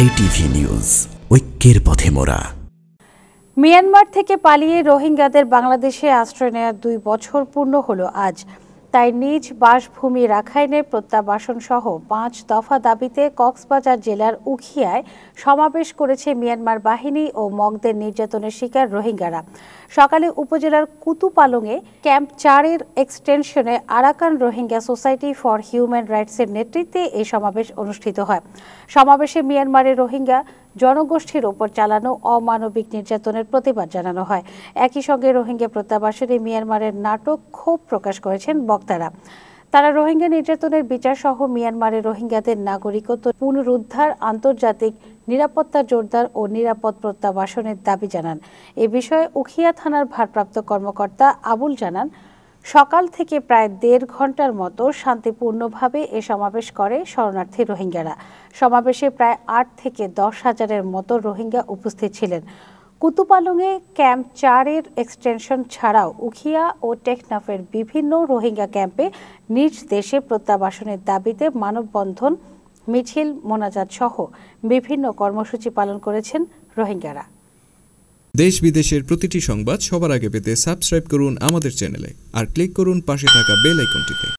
JTV news, ঐক্যের পথে মোরা মিয়ানমার থেকে পালিয়ে রোহিঙ্গাদের বাংলাদেশে আশ্রয় নেওয়ার দুই বছর পূর্ণ হলো আজ। তাই নিজ বাসভূমি রাখাইনে প্রত্যাবাসন সহ পাঁচ দফা দাবিতে কক্সবাজার জেলার উখিয়ায় সমাবেশ করেছে মিয়ানমার বাহিনী ও মগদের নির্যাতনের শিকার রোহিঙ্গারা। সকালে উপজেলার কুতুপালংয়ে ক্যাম্প চারের এক্সটেনশনে Arakan Rohingya society for human রাইটসের নেতৃত্বে এই সমাবেশ অনুষ্ঠিত হয়। সমাবেশে মিয়ানমারের রোহিঙ্গা জনগোষ্ঠীর ওপর চালানো অমানবিক নির্যাতনের প্রতিবাদ জানানো হয়। একই সঙ্গে রোহিঙ্গা প্রত্যাবাসনে মিয়ানমারের নাটক ক্ষোভ প্রকাশ করেছেন বক্তারা। তারা রোহিঙ্গা নির্যাতনের বিচার সহ মিয়ানমারের রোহিঙ্গাদের নাগরিকত্ব পুনরুদ্ধার, আন্তর্জাতিক নিরাপত্তা জোরদার ও নিরাপদ প্রত্যাবাসনের দাবি জানান। এ বিষয়ে উখিয়া থানার ভারপ্রাপ্ত কর্মকর্তা আবুল জানান সকাল থেকে প্রায় দেড় ঘণ্টার মতো শান্তিপূর্ণভাবে এ সমাবেশ করে শরণার্থী রোহিঙ্গারা। সমাবেশে প্রায় আট থেকে দশ হাজারের মতো রোহিঙ্গা উপস্থিত ছিলেন। কুতুপালংয়ে ক্যাম্প চারের এক্সটেনশন ছাড়াও উখিয়া ও টেকনাফের বিভিন্ন রোহিঙ্গা ক্যাম্পে নিজ দেশে প্রত্যাবাসনের দাবিতে মানববন্ধন, মিছিল, মোনাজাত সহ বিভিন্ন কর্মসূচি পালন করেছেন রোহিঙ্গারা। দেশ বিদেশের প্রতিটি সংবাদ সবার আগে পেতে সাবস্ক্রাইব করুন আমাদের চ্যানেলে আর ক্লিক করুন পাশে থাকা বেল আইকনটিতে।